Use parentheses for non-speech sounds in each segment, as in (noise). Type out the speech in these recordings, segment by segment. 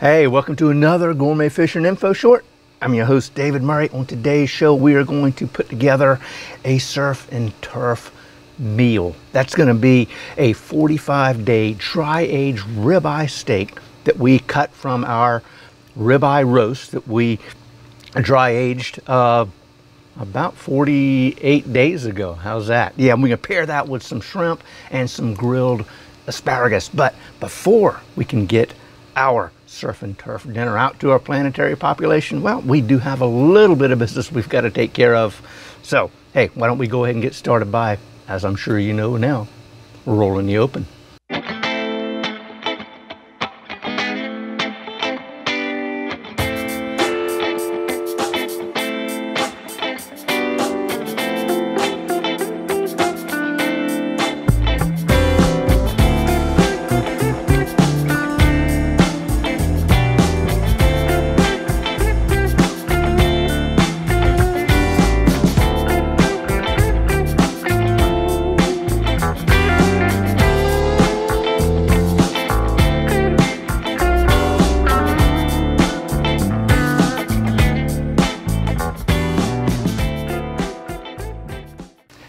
Hey, welcome to another Gourmet Fishing Info Short. I'm your host, David Murray. On today's show, we are going to put together a surf and turf meal. That's going to be a 45 day dry aged ribeye steak that we cut from our ribeye roast that we dry aged uh, about 48 days ago. How's that? Yeah, we're going to pair that with some shrimp and some grilled asparagus. But before we can get our surf and turf dinner out to our planetary population, well, we do have a little bit of business we've got to take care of. So, hey, why don't we go ahead and get started by, as I'm sure you know now, rolling the open.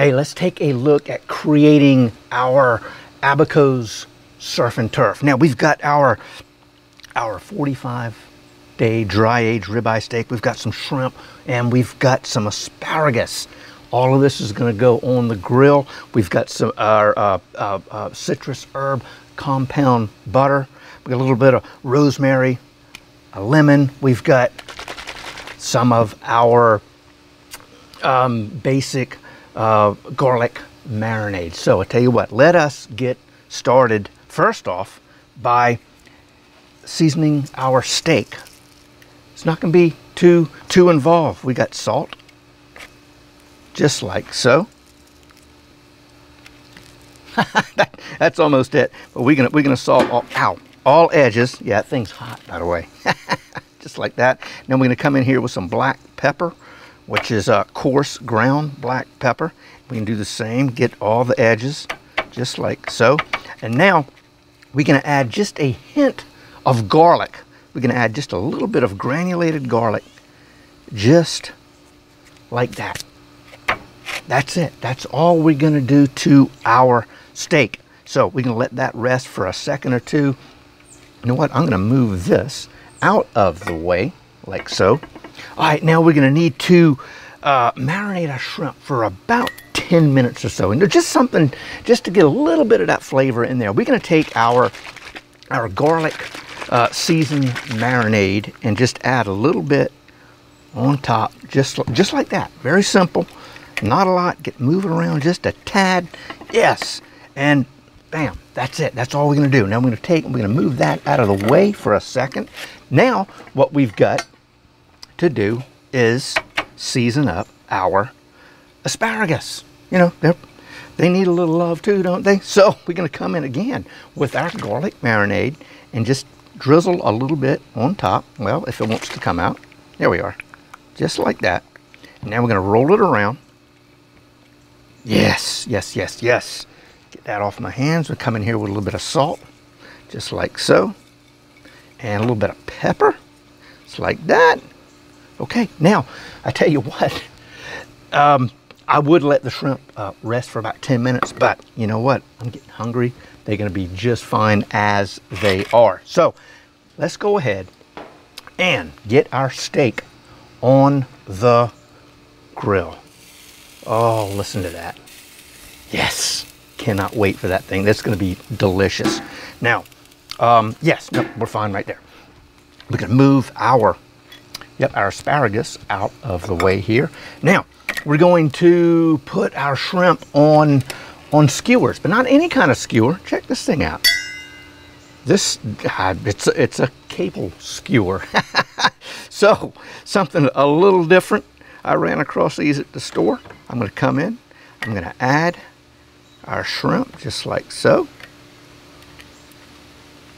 Hey, let's take a look at creating our Abacos surf and turf. Now we've got our our 45 day dry aged ribeye steak. We've got some shrimp and we've got some asparagus. All of this is going to go on the grill. We've got some our uh, uh, uh, citrus herb compound butter. We got a little bit of rosemary, a lemon. We've got some of our um, basic uh, garlic marinade. So I tell you what, let us get started first off by seasoning our steak. It's not going to be too too involved. We got salt, just like so. that, (laughs) that's almost it. But we're gonna we're gonna salt all ow, all edges. Yeah, that thing's hot by the way. (laughs) just like that. Then we're gonna come in here with some black pepper which is a coarse ground black pepper. We can do the same, get all the edges, just like so. And now we're gonna add just a hint of garlic. We're gonna add just a little bit of granulated garlic, just like that. That's it. That's all we're gonna do to our steak. So we're gonna let that rest for a second or two. You know what? I'm gonna move this out of the way, like so. All right, now we're gonna need to uh, marinate our shrimp for about 10 minutes or so. And just something, just to get a little bit of that flavor in there. We're gonna take our, our garlic uh, seasoned marinade and just add a little bit on top, just, just like that. Very simple, not a lot. Get moving around just a tad. Yes, and bam, that's it. That's all we're gonna do. Now we're gonna take, we're gonna move that out of the way for a second. Now, what we've got to do is season up our asparagus. You know, they need a little love too, don't they? So we're going to come in again with our garlic marinade and just drizzle a little bit on top. Well, if it wants to come out, there we are. Just like that. Now we're going to roll it around. Yes, yes, yes, yes. Get that off my hands. We come in here with a little bit of salt, just like so. And a little bit of pepper, just like that. Okay, now, I tell you (laughs) what, um, I would let the shrimp uh, rest for about 10 minutes, but you know what? I'm getting hungry. They're gonna be just fine as they are. So let's go ahead and get our steak on the grill. Oh, listen to that. Yes, cannot wait for that thing. That's gonna be delicious. Now, um, yes, no, we're fine right there. We're gonna move our Yep, our asparagus out of the way here. Now, we're going to put our shrimp on, on skewers, but not any kind of skewer. Check this thing out. This, it's, a, it's a cable skewer. (laughs) so, something a little different. I ran across these at the store. I'm gonna come in, I'm gonna add our shrimp just like so.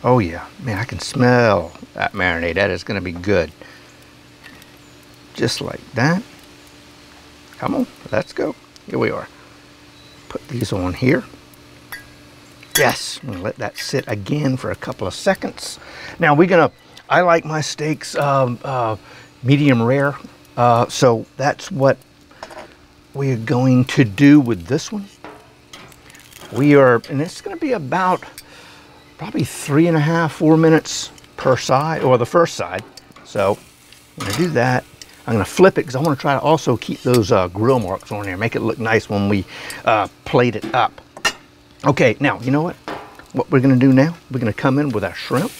Oh yeah, man, I can smell that marinade. That is gonna be good just like that. Come on, let's go. Here we are. Put these on here. Yes, I'm gonna let that sit again for a couple of seconds. Now we're gonna I like my steaks um, uh, medium rare. Uh, so that's what we are going to do with this one. We are, and it's to be about probably three and a half, four minutes per side, or the first side. So I'm to do that. I'm going to flip it because I want to try to also keep those uh, grill marks on there, make it look nice when we uh, plate it up. Okay, now, you know what? What we're going to do now, we're going to come in with our shrimp.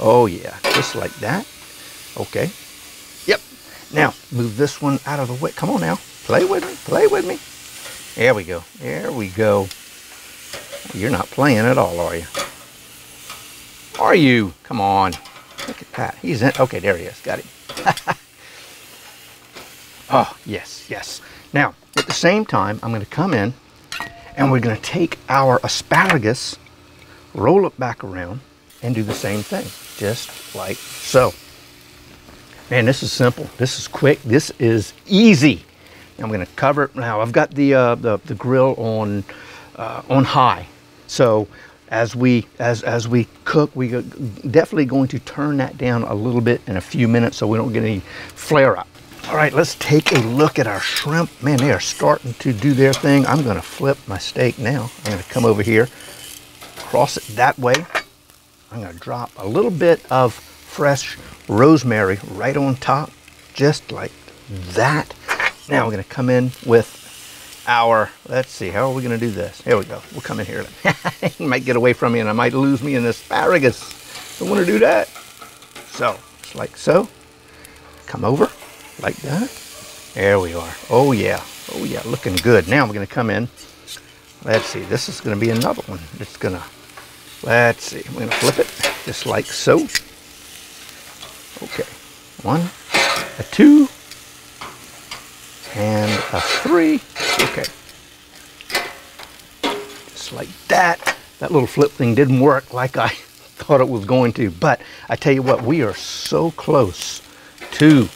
Oh yeah, just like that. Okay. Yep. Now, move this one out of the way. Come on now. Play with me. Play with me. There we go. There we go. You're not playing at all, are you? Are you? Come on. Look at that. He's in. Okay, there he is. Got him. (laughs) oh, yes, yes. Now, at the same time, I'm going to come in and we're going to take our asparagus, roll it back around, and do the same thing, just like so. Man, this is simple. This is quick. This is easy. I'm going to cover it now. I've got the uh, the, the grill on uh, on high, so as we as as we cook, we are definitely going to turn that down a little bit in a few minutes so we don't get any flare up. All right, let's take a look at our shrimp. Man, they are starting to do their thing. I'm to flip my steak now. I'm to come over here, cross it that way. I'm to drop a little bit of fresh rosemary right on top, just like that. Now we're to come in with our, let's see, how are we to do this? Here we go. We'll come in here. (laughs) he might get away from me and I might lose me in asparagus. Don't want to do that. So, just like so. Come over like that. There we are. Oh yeah. Oh yeah, looking good. Now we're to come in. Let's see, this is to be another one. It's to, let's see, I'm to flip it just like so. Okay, one, a two, and a three. Okay. Just like that. That little flip thing didn't work like I (laughs) thought it was going to. But I tell you what, we are so close to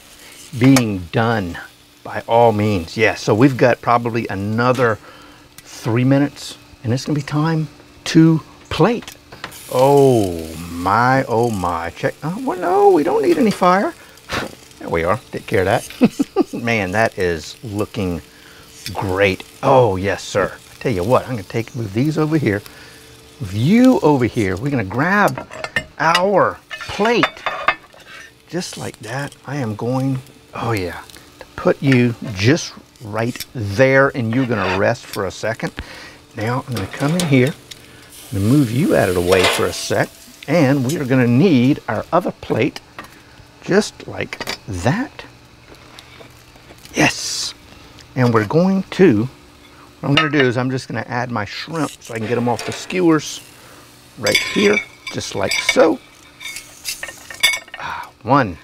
being done by all means. Yes, yeah, so we've got probably another three minutes and it's gonna be time to plate. Oh my, oh my. Check, oh, well no, we don't need any fire. There we are, take care of that. (laughs) Man, that is looking great. Oh yes, sir. I tell you what, I'm gonna take, move these over here. View over here. We're gonna grab our plate. Just like that, I am going Oh yeah. To put you just right there and you're gonna rest for a second. Now I'm gonna come in here and move you out of the way for a sec. And we are gonna need our other plate just like that. Yes. And we're going to, what I'm gonna do is I'm just gonna add my shrimp so I can get them off the skewers right here, just like so. Ah, one,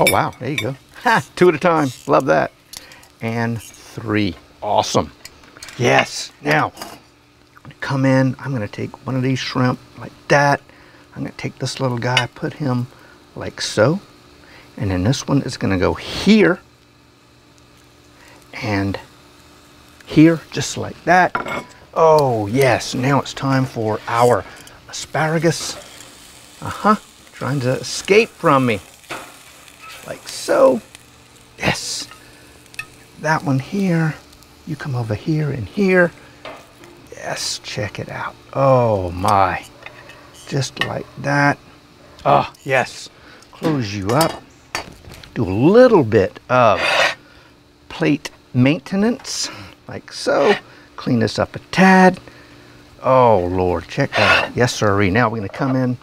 Oh, wow. There you go. Ha, two at a time. Love that. And three. Awesome. Yes. Now, come in. I'm going to take one of these shrimp like that. I'm going to take this little guy, put him like so. And then this one is going to go here. And here, just like that. Oh, yes. Now it's time for our asparagus. Uh-huh. Trying to escape from me like so. Yes. That one here. You come over here and here. Yes, check it out. Oh my. Just like that. Oh, yes. Close you up. Do a little bit of plate maintenance, like so. Clean this up a tad. Oh, Lord, check that out. Yes, sir. Now we're going to come in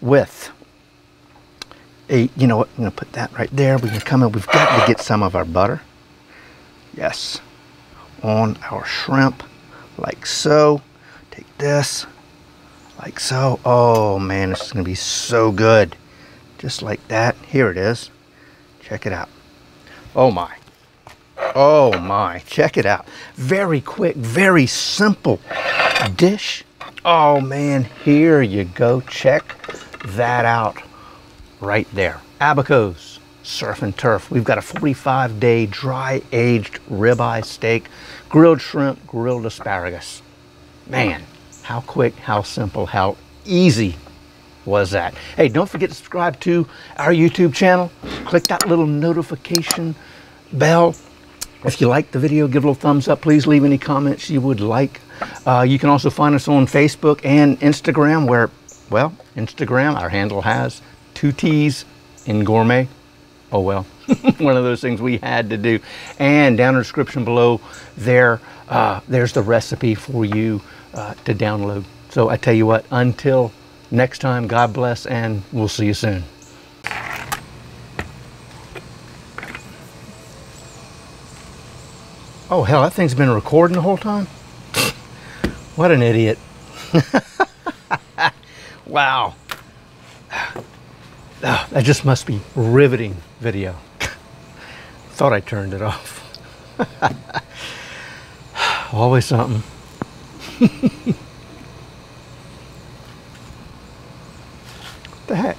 with you know what, I'm going to put that right there. We can come in, we've got to get some of our butter. Yes, on our shrimp, like so. Take this, like so. Oh man, this is going to be so good. Just like that. Here it is. Check it out. Oh my. Oh my, check it out. Very quick, very simple dish. Oh man, here you go. Check that out right there. Abaco's Surf and Turf. We've got a 45 day dry aged ribeye steak, grilled shrimp, grilled asparagus. Man, how quick, how simple, how easy was that. Hey, don't forget to subscribe to our YouTube channel. Click that little notification bell. If you like the video, give a little thumbs up. Please leave any comments you would like. Uh, you can also find us on Facebook and Instagram where, well, Instagram, our handle has two T's in gourmet. Oh well, (laughs) one of those things we had to do. And down in the description below there, uh, there's the recipe for you uh, to download. So I tell you what, until next time, God bless, and we'll see you soon. Oh hell, that thing's been recording the whole time? (laughs) what an idiot. (laughs) wow. Oh, that just must be riveting video. (laughs) Thought I turned it off. (laughs) Always something. (laughs) what the heck?